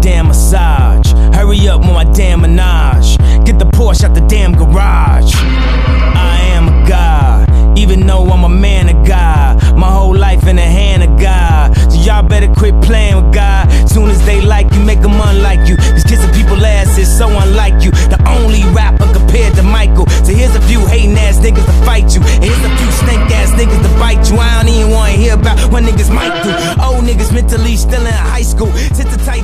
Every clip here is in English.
damn massage. Hurry up with my damn menage. Get the Porsche out the damn garage. I am a god, even though I'm a man of God. My whole life in the hand of God. So y'all better quit playing with God. Soon as they like you, make them unlike you. Cause kissing people ass is so unlike you. The only rapper compared to Michael. So here's a few hating ass niggas to fight you. And here's a few stink ass niggas to bite you. I don't even wanna hear about what niggas might do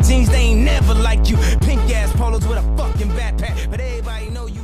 jeans, they ain't never like you. Pink ass polos with a fucking backpack, but everybody know you.